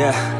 Yeah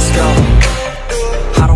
let's go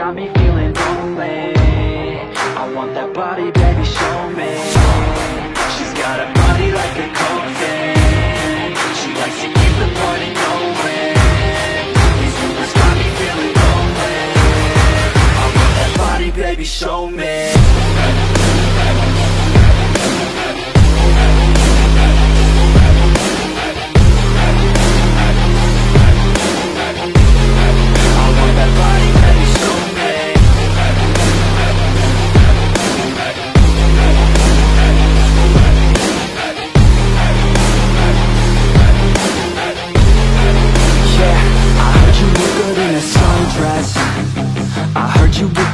got me feeling lonely. I want that body, baby, show me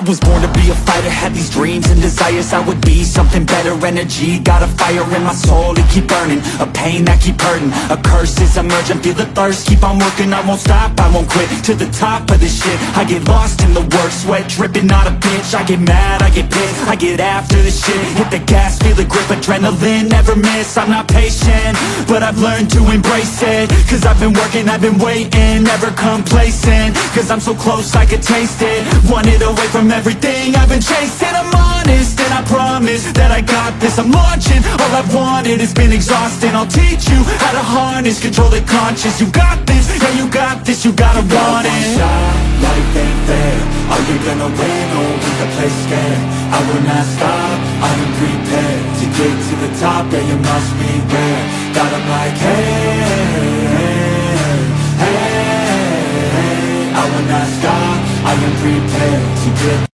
I was born to be a fighter, had these dreams and desires. I would be something better, energy Got a fire in my soul to keep burning. A pain that keep hurting, a curse is emerging. Feel the thirst, keep on working, I won't stop, I won't quit. To the top of this shit, I get lost in the work. Sweat dripping, not a bitch, I get mad, I get pissed. I get after the shit, hit the gas, feel the grip. Adrenaline, never miss, I'm not patient. But I've learned to embrace it. Cause I've been working, I've been waiting. Never complacent, cause I'm so close. I could taste it. Want it away from everything. I've been chasing. I'm and I promise that I got this. I'm launching, all I've wanted has been exhausting I'll teach you how to harness, control the conscious You got this, yeah you got this, you gotta want it. Shot, life ain't fair Are you gonna win or will the play scared? I will not stop, I am prepared To get to the top, yeah you must beware Got 'em like hey, hey, hey. I will not stop, I am prepared To get